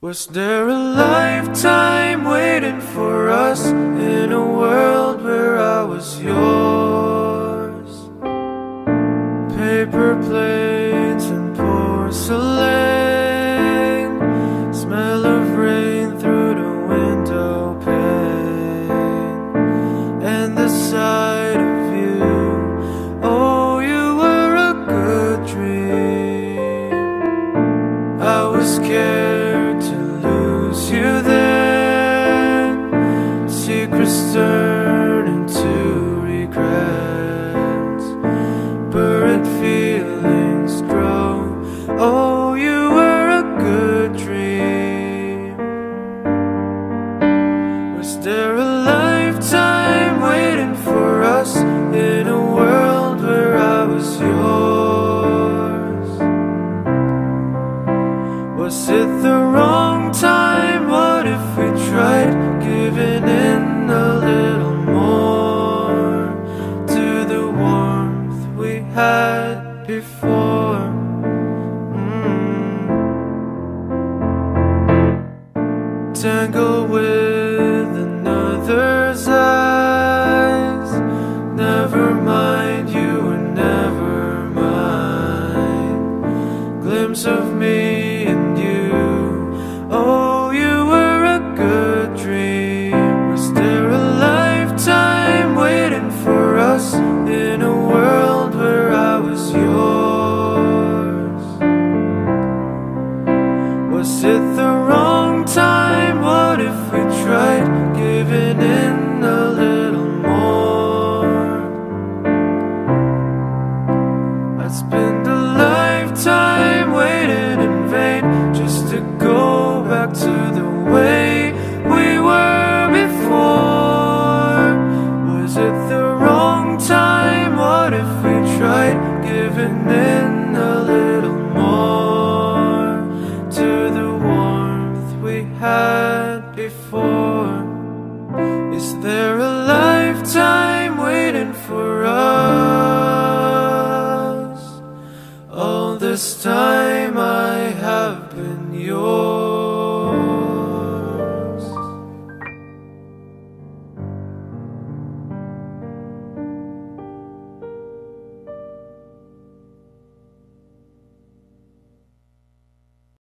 Was there a lifetime waiting for us in a world where I was yours? Paper plates and porcelain, smell of rain through the window pane, and the sight of you. Oh, you were a good dream. I was scared Secrets turn into regrets. Buried feelings Mm. Tangle with another's eyes. Never mind, you were never mine glimpse of me and you. Oh, you were a good dream. Was there a lifetime waiting for us in a world where I was yours? Was it the this time.